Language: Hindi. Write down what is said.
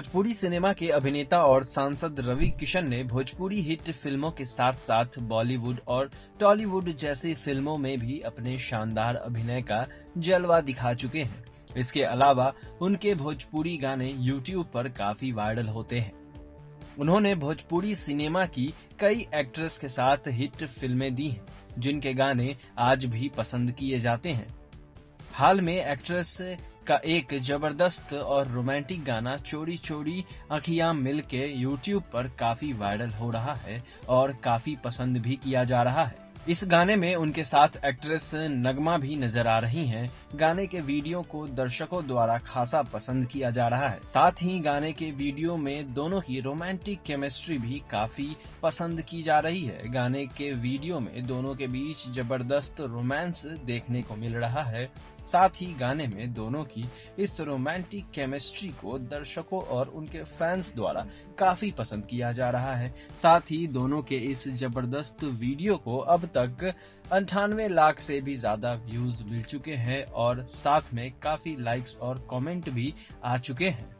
भोजपुरी सिनेमा के अभिनेता और सांसद रवि किशन ने भोजपुरी हिट फ़िल्मों के साथ साथ बॉलीवुड और टॉलीवुड जैसी फ़िल्मों में भी अपने शानदार अभिनय का जलवा दिखा चुके हैं। इसके अलावा उनके भोजपुरी गाने यूट्यूब पर काफ़ी वायरल होते हैं। उन्होंने भोजपुरी सिनेमा की कई एक्ट्रेस के साथ हिट फ़िल्में दी हैं, जिनके गाने आज भी पसंद किए जाते हैं। हाल में एक्ट्रेस का एक ज़बरदस्त और रोमांटिक गाना चोरी चोरी अखियाँ मिल के यूट्यूब पर काफ़ी वायरल हो रहा है और काफ़ी पसंद भी किया जा रहा है। इस गाने में उनके साथ एक्ट्रेस नगमा भी नज़र आ रही हैं। गाने के वीडियो को दर्शकों द्वारा खासा पसंद किया जा रहा है। साथ ही गाने के वीडियो में दोनों की रोमांटिक केमिस्ट्री भी काफ़ी पसंद की जा रही है। गाने के वीडियो में दोनों के बीच ज़बरदस्त रोमांस देखने को मिल रहा है। साथ ही गाने में दोनों की इस रोमांटिक केमिस्ट्री को दर्शकों और उनके फैंस द्वारा काफ़ी पसंद किया जा रहा है। साथ ही दोनों के इस ज़बरदस्त वीडियो को अब तक अंठानवे लाख से भी ज़्यादा व्यूज़ मिल चुके हैं और साथ में काफ़ी लाइक्स और कमेंट भी आ चुके हैं।